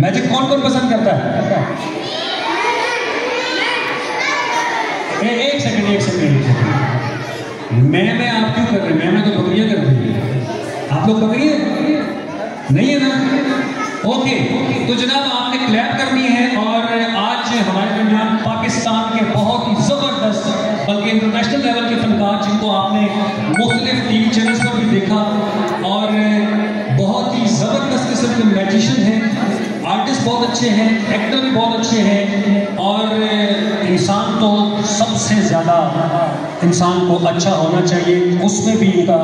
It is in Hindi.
मैजिक कौन कौन पसंद करता है? एक सेकंड एक सेकंड एक सेकंड मैं मैं आप क्यों कर रहे हैं? मैं मैं तो बकरियाँ कर रही है। आप लोग बकरियाँ? नहीं है ना? ओके तो जनाब आपने क्लैप करनी है और आज हमारे दरमियान पाकिस्तान के बहुत ही ज़बरदस्त, बल्कि इंटरनेशनल लेवल के फनकार जिनको आपने मुख्तलिफ़ टी वी चैनल्स पर भी देखा, और बहुत ही ज़बरदस्त किस्म के मैजिशियन हैं। बहुत अच्छे हैं एक्टर भी बहुत अच्छे हैं और इंसान तो सबसे ज़्यादा इंसान को अच्छा होना चाहिए, उसमें भी इनका